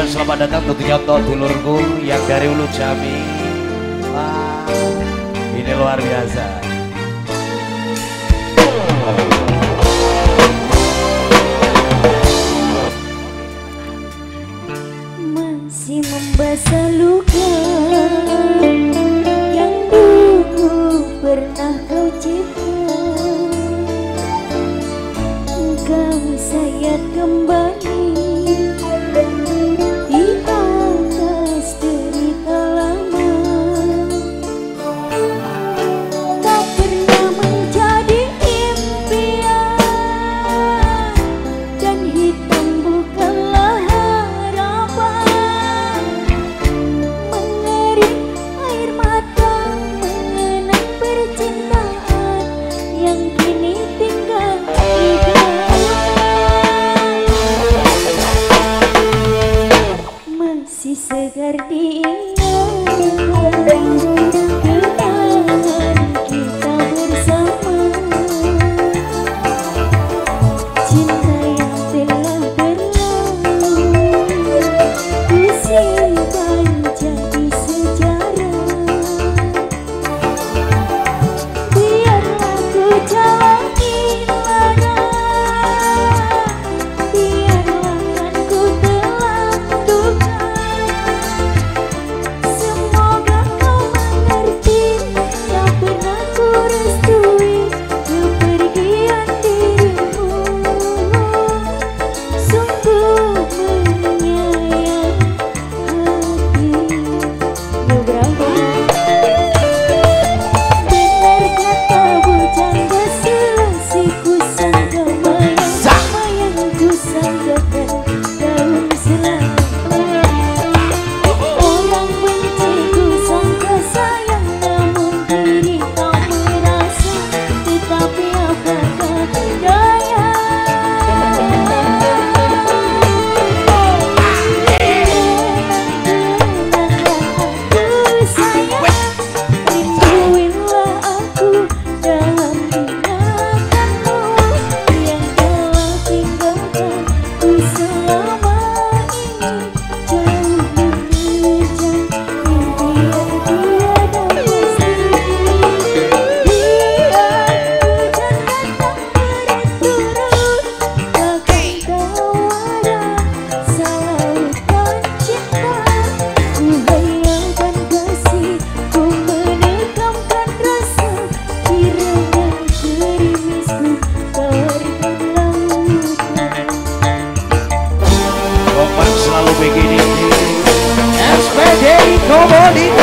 dan selamat datang tentunya untuk dulurku yang dari Ulu Jami. Wah, ini luar biasa. đi. Đâu Vamos, Bolinha!